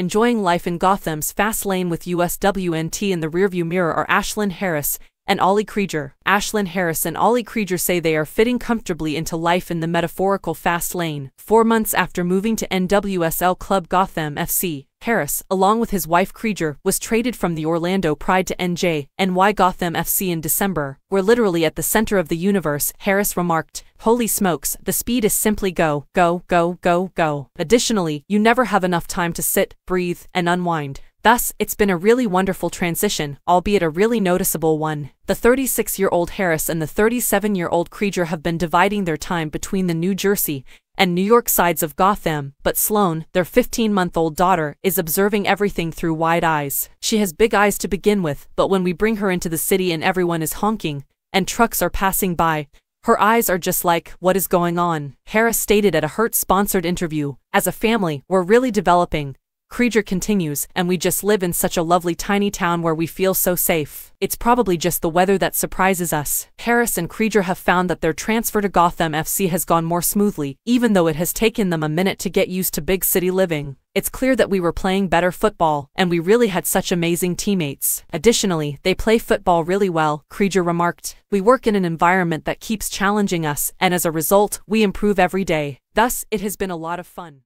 enjoying life in Gotham's fast lane with USWNT in the rearview mirror are Ashlyn Harris and Ali Krieger. Ashlyn Harris and Ali Krieger say they are fitting comfortably into life in the metaphorical fast lane. Four months after moving to NWSL club Gotham FC, Harris, along with his wife Krieger, was traded from the Orlando Pride to NJ, and Gotham FC in December. We're literally at the center of the universe, Harris remarked. Holy smokes, the speed is simply go, go, go, go, go. Additionally, you never have enough time to sit, breathe, and unwind. Thus, it's been a really wonderful transition, albeit a really noticeable one. The 36-year-old Harris and the 37-year-old Krieger have been dividing their time between the New Jersey and New York sides of Gotham, but Sloane, their 15-month-old daughter, is observing everything through wide eyes. She has big eyes to begin with, but when we bring her into the city and everyone is honking, and trucks are passing by, her eyes are just like, what is going on? Harris stated at a Hertz-sponsored interview, as a family, we're really developing, Krieger continues, and we just live in such a lovely tiny town where we feel so safe. It's probably just the weather that surprises us. Harris and Krieger have found that their transfer to Gotham FC has gone more smoothly, even though it has taken them a minute to get used to big city living. It's clear that we were playing better football, and we really had such amazing teammates. Additionally, they play football really well, Krieger remarked. We work in an environment that keeps challenging us, and as a result, we improve every day. Thus, it has been a lot of fun.